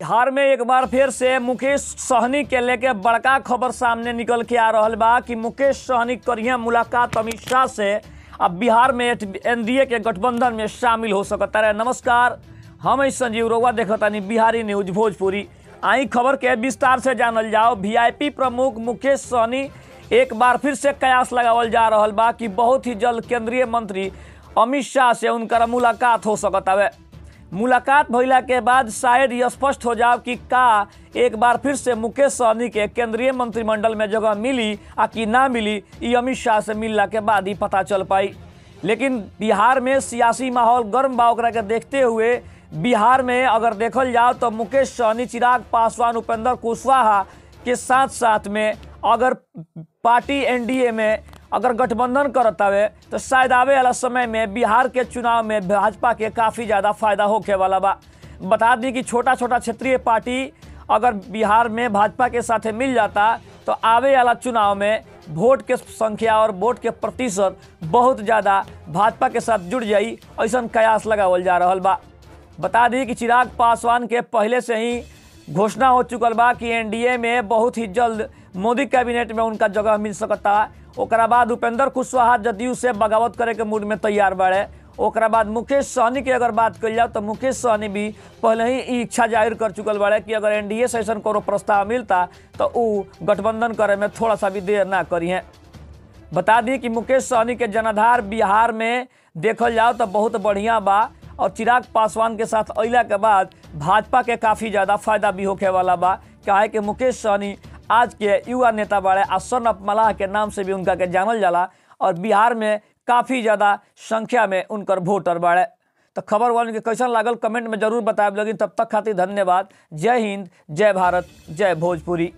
बिहार में एक बार फिर से मुकेश सहनी के लेके बड़का खबर सामने निकल के आ रहा बा कि मुकेश सहनी करिए मुलाकात अमित शाह से अब बिहार में एनडीए के गठबंधन में शामिल हो सकता है नमस्कार, हम संजीव रोवा देखतानी बिहारी न्यूज़ भोजपुरी। आई खबर के विस्तार से जानल जाओ वीआईपी प्रमुख मुकेश सहनी एक बार फिर से कयास लगावल जा रहा बा कि बहुत ही जल्द केंद्रीय मंत्री अमित शाह से उनका मुलाकात हो सकता है मुलाकात भइला के बाद शायद ये स्पष्ट हो जाओ कि का एक बार फिर से मुकेश सहनी के केंद्रीय मंत्रिमंडल में जगह मिली आ कि ना मिली ये अमित शाह से मिलला के बाद ही पता चल पाई। लेकिन बिहार में सियासी माहौल गर्म बा के देखते हुए, बिहार में अगर देखल जाओ तो मुकेश सहनी, चिराग पासवान, उपेंद्र कुशवाहा के साथ साथ में अगर पार्टी एनडीए में अगर गठबंधन करत हवे तो शायद आवे वाला समय में बिहार के चुनाव में भाजपा के काफ़ी ज़्यादा फ़ायदा होके वाला बा। बता दी कि छोटा छोटा क्षेत्रीय पार्टी अगर बिहार में भाजपा के साथे मिल जाता तो आवे वाला चुनाव में वोट के संख्या और वोट के प्रतिशत बहुत ज़्यादा भाजपा के साथ जुड़ जाई ऐसा कयास लगावल जा रहा बा। बता दी कि चिराग पासवान के पहले से ही घोषणा हो चुकल बा कि एनडीए में बहुत ही जल्द मोदी कैबिनेट में उनका जगह मिल सकता। ओकरा बाद उपेंद्र कुशवाहा जदयू से बगावत करे के मूड में तैयार बाड़े। ओकरा बाद मुकेश सहनी की अगर बात कल जाओ तो मुकेश सहनी भी पहले ही इच्छा ज़ाहिर कर चुकल बड़े कि अगर एनडीए से ऐसा कोनो प्रस्ताव मिलता तो ऊ गठबंधन करे में थोड़ा सा भी देर ना करिए बता दी कि मुकेश सहनी के जनाधार बिहार में देखल जाओ तो बहुत बढ़िया बा। और चिराग पासवान के साथ अला के बाद भाजपा के काफ़ी ज़्यादा फ़ायदा भी होखे वाला बा। काहे कि मुकेश सहनी आज के युवा नेता बाड़े आ सन ऑफ़ मलाह के नाम से भी उनका के जानल जाला और बिहार में काफ़ी ज़्यादा संख्या में उनकर वोटर बाड़े। तो खबर वाले के कैसन लागल कमेंट में ज़रूर बताएब, लेकिन तब तक खातिर धन्यवाद। जय हिंद, जय भारत, जय भोजपुरी।